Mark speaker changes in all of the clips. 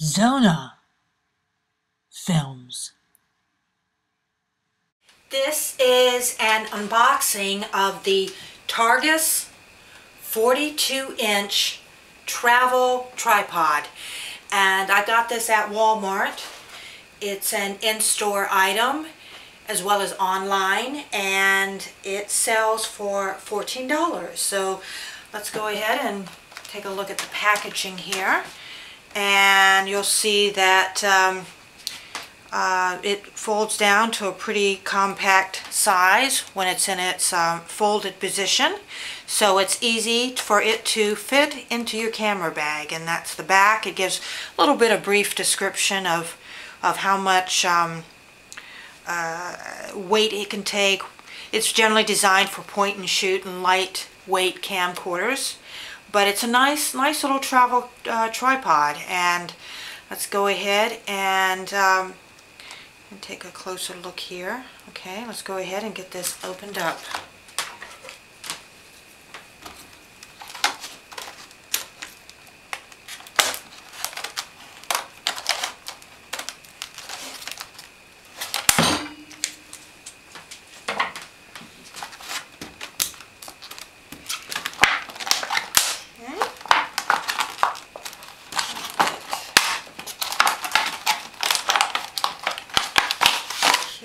Speaker 1: Zona Films.
Speaker 2: This is an unboxing of the Targus 42 inch travel tripod and I got this at Walmart. It's an in-store item as well as online and it sells for $14 so let's go ahead and take a look at the packaging here and you'll see that um, uh, it folds down to a pretty compact size when it's in its um, folded position. So it's easy for it to fit into your camera bag. And that's the back. It gives a little bit of brief description of, of how much um, uh, weight it can take. It's generally designed for point and shoot and lightweight camcorders. But it's a nice, nice little travel uh, tripod. And let's go ahead and um, and take a closer look here. Okay, let's go ahead and get this opened up.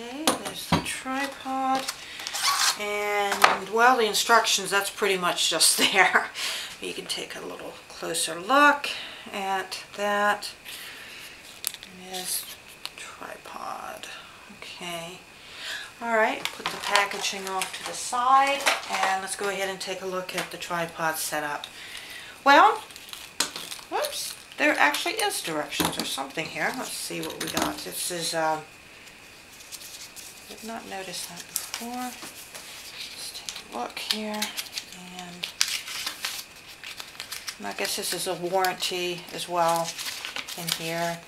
Speaker 2: Okay, there's the tripod. And, well, the instructions, that's pretty much just there. You can take a little closer look at that. There's tripod. Okay. Alright, put the packaging off to the side. And let's go ahead and take a look at the tripod setup. Well, whoops, there actually is directions or something here. Let's see what we got. This is, um, did not notice that before. Let's take a look here and, and I guess this is a warranty as well in here.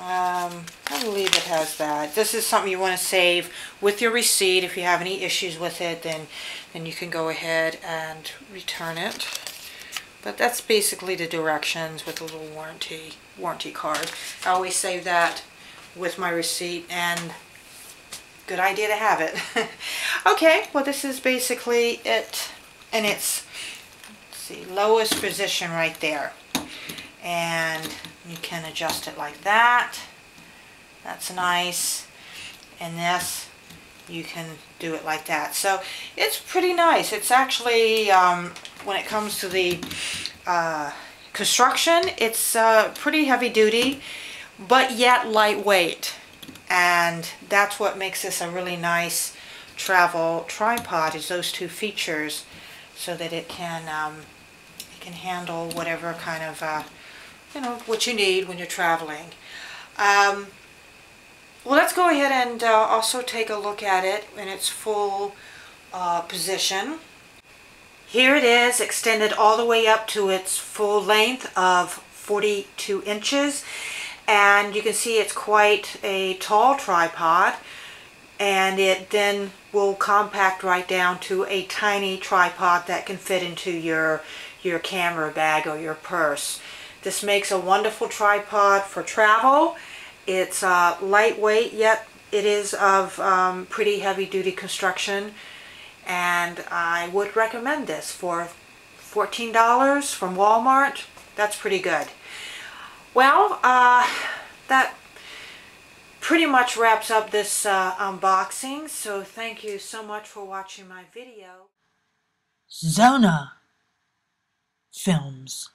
Speaker 2: Um, I believe it has that. This is something you want to save with your receipt. If you have any issues with it, then, then you can go ahead and return it. But that's basically the directions with a little warranty warranty card. I always save that with my receipt and good idea to have it. okay, well this is basically it and it's see lowest position right there and you can adjust it like that. That's nice and this you can do it like that. So it's pretty nice. It's actually, um, when it comes to the uh, construction, it's uh, pretty heavy duty but yet lightweight. And that's what makes this a really nice travel tripod is those two features so that it can um, it can handle whatever kind of uh, you know what you need when you're traveling. Um, well let's go ahead and uh, also take a look at it in its full uh, position. Here it is extended all the way up to its full length of 42 inches and you can see it's quite a tall tripod and it then will compact right down to a tiny tripod that can fit into your your camera bag or your purse. This makes a wonderful tripod for travel. It's uh, lightweight yet it is of um, pretty heavy duty construction and I would recommend this for $14 from Walmart. That's pretty good. Well, uh, that pretty much wraps up this uh, unboxing. So thank you so much for watching my video.
Speaker 1: Zona Films.